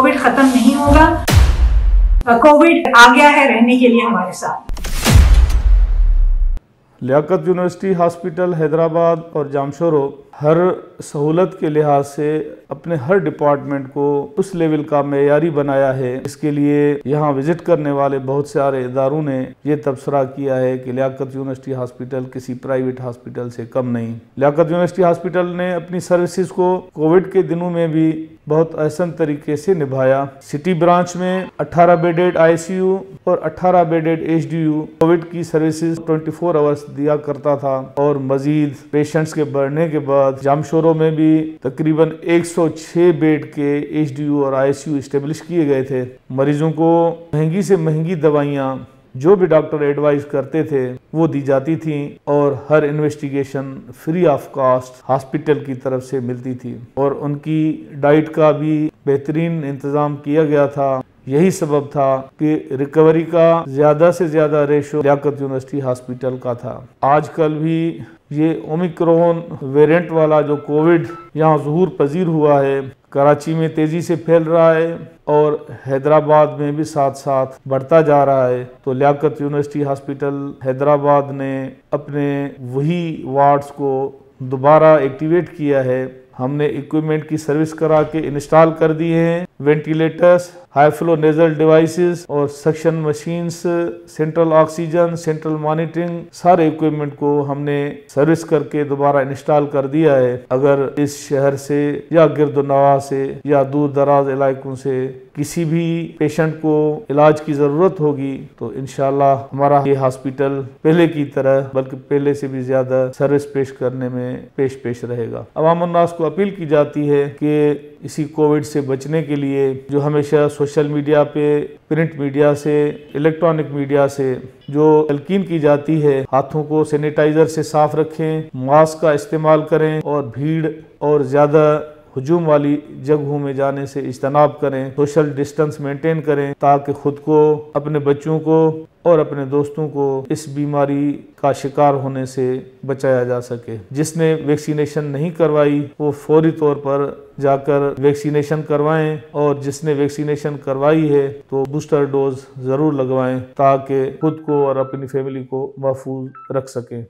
Covid खत्म नहीं होगा। कोविड आ गया है रहने के लिए हमारे साथ। लियाकत यूनिवर्सिटी हॉस्पिटल, हैदराबाद और जामशोरो हर सहूलत के लिहाज से अपने हर डिपार्टमेंट को उस लेवल का मैारी बनाया है। इसके लिए यहाँ विज़िट करने वाले बहुत सारे इदारों ने ये तबसरा किया है कि लियाकत यूनिवर्सिटी हॉस्पिटल किसी प्राइवेट हॉस्पिटल से कम नहीं। लियाकत यूनिवर्सिटी हॉस्पिटल ने अपनी सर्विसेज़ को कोविड के दिनों में भी बहुत अहसन तरीके से निभाया। सिटी ब्रांच में 18 बेडेड आईसीयू और 18 बेडेड एचडीयू कोविड की सर्विसेज़ 24 आवर्स दिया करता था और मजीद पेशेंट्स के बढ़ने के बाद जामशोरों में भी तकरीबन 106 बेड के एचडीयू और आईसीयू स्टेब्लिश किए गए थे। मरीजों को महँगी से महँगी दवाइयाँ जो भी डॉक्टर एडवाइस करते थे, वो दी जाती थी और हर investigation free of cost hospital की तरफ़ से मिलती थी। और उनकी डाइट का भी बेहतरीन इंतज़ाम किया गया था। यही सबब था कि रिकवरी का ज़्यादा से ज़्यादा रेशो लियाकत यूनिवर्सिटी हॉस्पिटल का था। आजकल भी ये ओमिक्रोन वेरिएंट वाला जो कोविड यहाँ जहूर पजीर हुआ है, कराची में तेज़ी से फैल रहा है और हैदराबाद में भी साथ साथ बढ़ता जा रहा है तो लियाकत यूनिवर्सिटी हॉस्पिटल हैदराबाद ने अपने वही वार्ड्स को दोबारा एक्टिवेट किया है। हमने इक्विपमेंट की सर्विस करा के इंस्टॉल कर दिए हैं। Ventilators high flow nasal devices और suction machines central oxygen central monitoring सारे इक्विपमेंट को हमने सर्विस करके दोबारा इंस्टॉल कर दिया है। अगर इस शहर से या गिरदनवा से या दूर दराज इलाकों से किसी भी पेशेंट को इलाज की ज़रूरत होगी तो इनशाला हमारा ये हॉस्पिटल पहले की तरह, बल्कि पहले से भी ज़्यादा सर्विस पेश करने में पेश पेश रहेगा। अवामनास को अपील की जाती है कि इसी कोविड से बचने के लिए जो हमेशा सोशल मीडिया पे, प्रिंट मीडिया से, इलेक्ट्रॉनिक मीडिया से जो तलकीन की जाती है, हाथों को सैनिटाइजर से साफ़ रखें, मास्क का इस्तेमाल करें और भीड़ और ज़्यादा हजूम वाली जगहों में जाने से इज्तनाब करें, सोशल डिस्टेंस मेंटेन करें ताकि खुद को, अपने बच्चों को और अपने दोस्तों को इस बीमारी का शिकार होने से बचाया जा सके। जिसने वैक्सीनेशन नहीं करवाई, वो फौरी तौर पर जाकर वैक्सीनेशन करवाएँ और जिसने वैक्सीनेशन करवाई है तो बूस्टर डोज ज़रूर लगवाएँ ताकि खुद को और अपनी फैमिली को महफूज रख सकें।